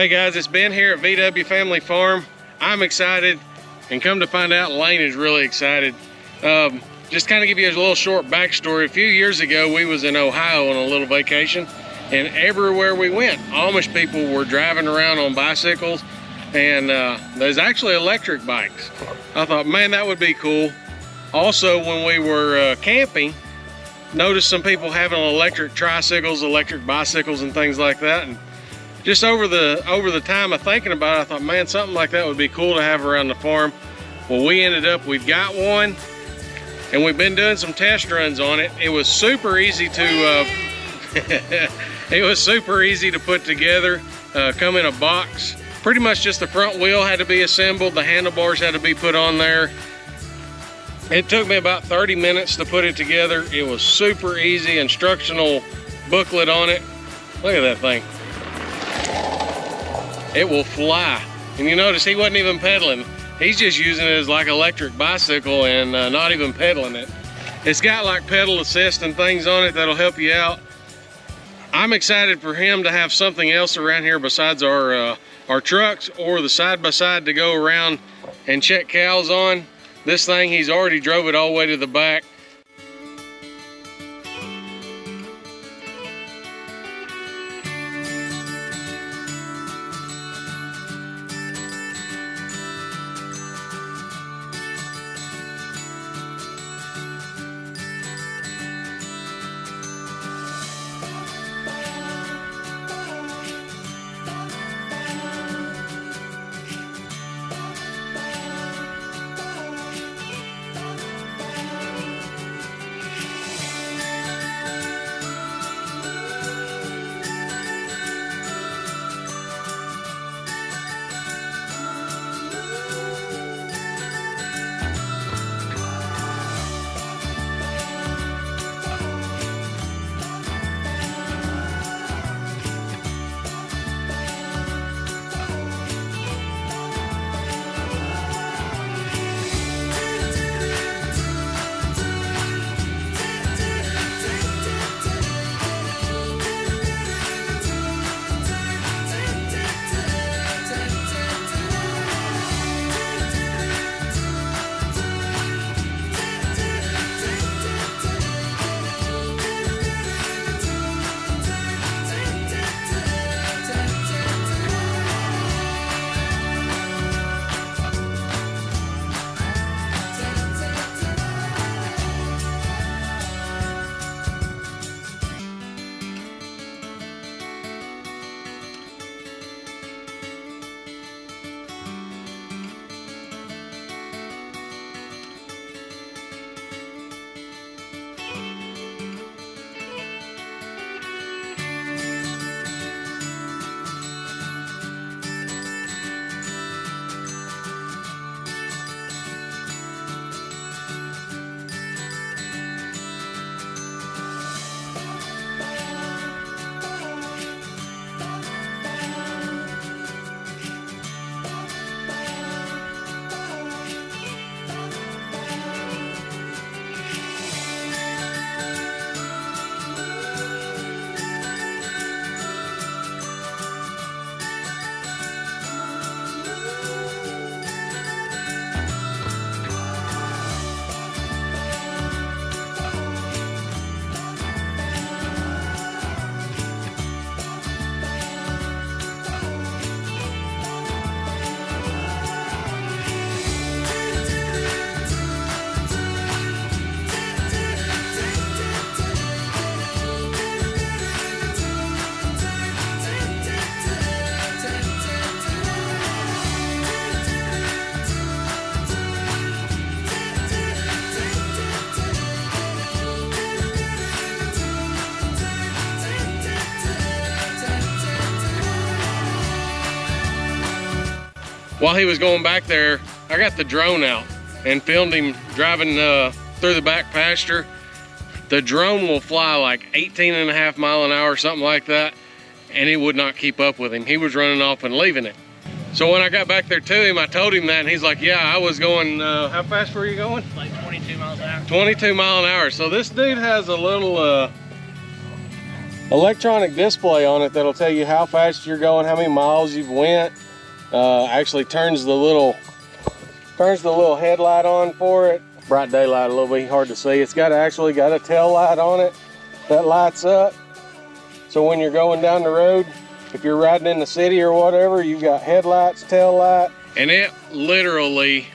Hey guys, it's Ben here at VW Family Farm. I'm excited, and come to find out, Lane is really excited. Um, just kind of give you a little short backstory. A few years ago, we was in Ohio on a little vacation, and everywhere we went, Amish people were driving around on bicycles, and uh, there's actually electric bikes. I thought, man, that would be cool. Also, when we were uh, camping, noticed some people having electric tricycles, electric bicycles, and things like that. And just over the over the time of thinking about it, I thought, man, something like that would be cool to have around the farm. Well, we ended up, we've got one, and we've been doing some test runs on it. It was super easy to, uh, it was super easy to put together, uh, come in a box. Pretty much just the front wheel had to be assembled, the handlebars had to be put on there. It took me about 30 minutes to put it together. It was super easy, instructional booklet on it. Look at that thing it will fly. And you notice he wasn't even pedaling. He's just using it as like electric bicycle and uh, not even pedaling it. It's got like pedal assist and things on it that'll help you out. I'm excited for him to have something else around here besides our uh, our trucks or the side-by-side -side to go around and check cows on. This thing, he's already drove it all the way to the back. While he was going back there, I got the drone out and filmed him driving uh, through the back pasture. The drone will fly like 18 and a half mile an hour, something like that, and it would not keep up with him. He was running off and leaving it. So when I got back there to him, I told him that, and he's like, yeah, I was going, uh, how fast were you going? Like 22 miles an hour. 22 mile an hour. So this dude has a little, uh, electronic display on it that'll tell you how fast you're going, how many miles you've went. Uh, actually turns the little turns the little headlight on for it. Bright daylight a little bit hard to see. It's got actually got a tail light on it that lights up. So when you're going down the road, if you're riding in the city or whatever, you've got headlights, tail light, and it literally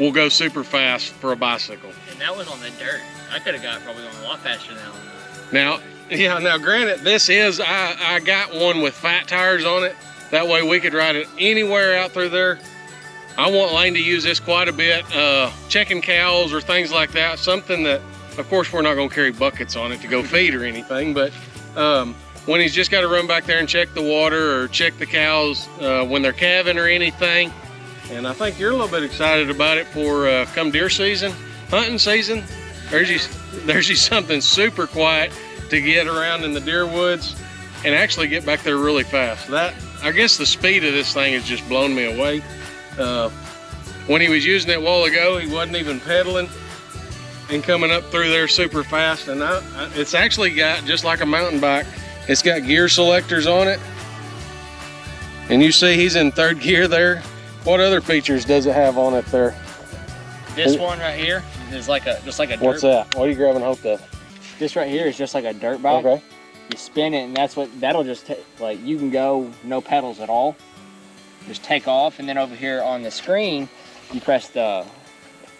will go super fast for a bicycle. And that was on the dirt. I could have got probably going a lot faster now. Now, yeah, now granted, this is, I, I got one with fat tires on it. That way we could ride it anywhere out through there. I want Lane to use this quite a bit, uh, checking cows or things like that. Something that, of course, we're not gonna carry buckets on it to go feed or anything, but um, when he's just gotta run back there and check the water or check the cows uh, when they're calving or anything. And I think you're a little bit excited about it for uh, come deer season, hunting season. There's you, there's you something super quiet to get around in the deer woods and actually get back there really fast. That I guess the speed of this thing has just blown me away. Uh, when he was using it a while ago, he wasn't even pedaling and coming up through there super fast. And I, I, it's actually got, just like a mountain bike, it's got gear selectors on it. And you see he's in third gear there. What other features does it have on it there? This one right here is like a just like a What's dirt. that? What are you grabbing hold of? This right here is just like a dirt bike. Okay. You spin it, and that's what that'll just ta- like you can go no pedals at all. Just take off, and then over here on the screen, you press the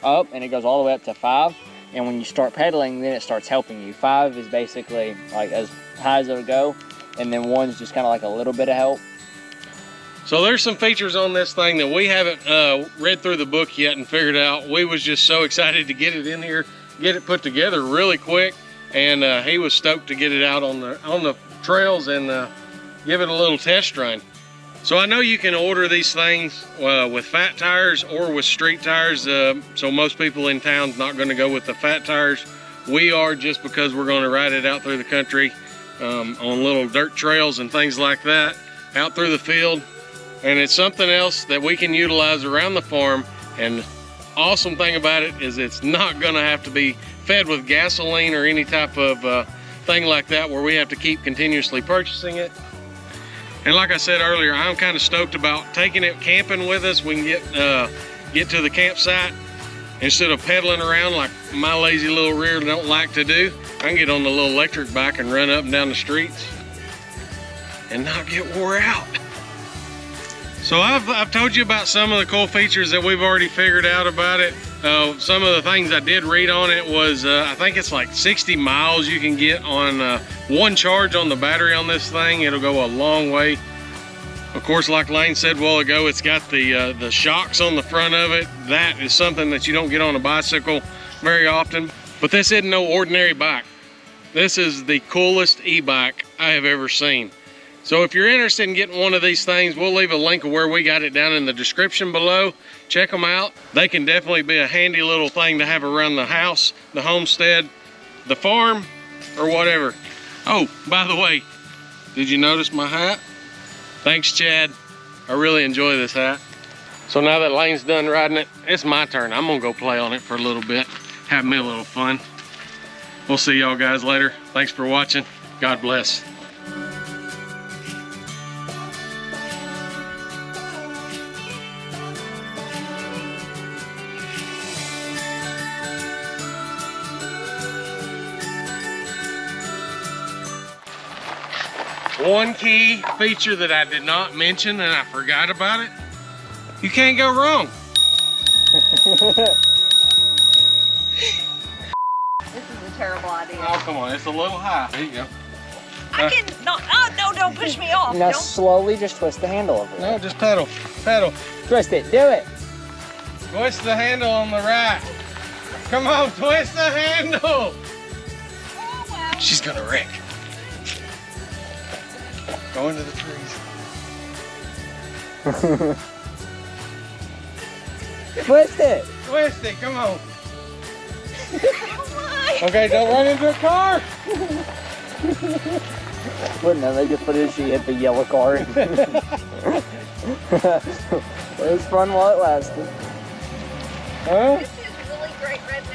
up, and it goes all the way up to five. And when you start pedaling, then it starts helping you. Five is basically like as high as it'll go, and then one's just kind of like a little bit of help. So there's some features on this thing that we haven't uh, read through the book yet and figured out. We was just so excited to get it in here, get it put together really quick, and uh, he was stoked to get it out on the on the trails and uh, give it a little test run. So I know you can order these things uh, with fat tires or with street tires. Uh, so most people in town's not going to go with the fat tires. We are just because we're going to ride it out through the country um, on little dirt trails and things like that, out through the field and it's something else that we can utilize around the farm and awesome thing about it is it's not going to have to be fed with gasoline or any type of uh, thing like that where we have to keep continuously purchasing it. And like I said earlier I'm kind of stoked about taking it camping with us. We can get uh, get to the campsite instead of pedaling around like my lazy little rear don't like to do. I can get on the little electric bike and run up and down the streets and not get wore out. So I've, I've told you about some of the cool features that we've already figured out about it. Uh, some of the things I did read on it was, uh, I think it's like 60 miles you can get on uh, one charge on the battery on this thing. It'll go a long way. Of course, like Lane said a while ago, it's got the, uh, the shocks on the front of it. That is something that you don't get on a bicycle very often. But this isn't no ordinary bike. This is the coolest e-bike I have ever seen. So if you're interested in getting one of these things, we'll leave a link of where we got it down in the description below. Check them out. They can definitely be a handy little thing to have around the house, the homestead, the farm, or whatever. Oh, by the way, did you notice my hat? Thanks, Chad. I really enjoy this hat. So now that Lane's done riding it, it's my turn. I'm gonna go play on it for a little bit, have me a little fun. We'll see y'all guys later. Thanks for watching. God bless. One key feature that I did not mention and I forgot about it, you can't go wrong. This is a terrible idea. Oh, come on, it's a little high. There you go. I uh, can no, oh uh, no, don't push me off. Now Don't. slowly just twist the handle over. No, just pedal, pedal. Twist it. Do it. Twist the handle on the right. Come on, twist the handle. Oh, wow. She's gonna wreck. Go into the trees. Twist it. Twist it, come on. Oh. Okay, don't run into a car. Wouldn't that make it funny if she hit the yellow car? it was fun while it lasted. Huh? This is really great redneck